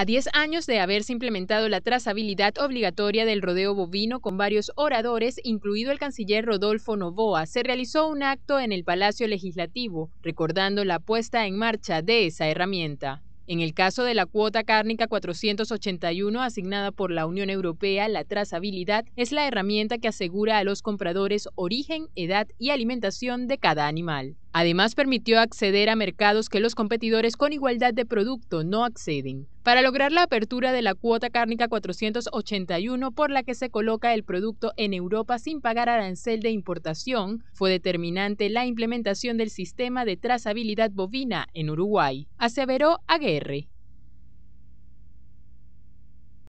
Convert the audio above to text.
A 10 años de haberse implementado la trazabilidad obligatoria del rodeo bovino con varios oradores, incluido el canciller Rodolfo Novoa, se realizó un acto en el Palacio Legislativo, recordando la puesta en marcha de esa herramienta. En el caso de la cuota cárnica 481 asignada por la Unión Europea, la trazabilidad es la herramienta que asegura a los compradores origen, edad y alimentación de cada animal. Además, permitió acceder a mercados que los competidores con igualdad de producto no acceden. Para lograr la apertura de la cuota cárnica 481 por la que se coloca el producto en Europa sin pagar arancel de importación, fue determinante la implementación del sistema de trazabilidad bovina en Uruguay, aseveró Aguerre.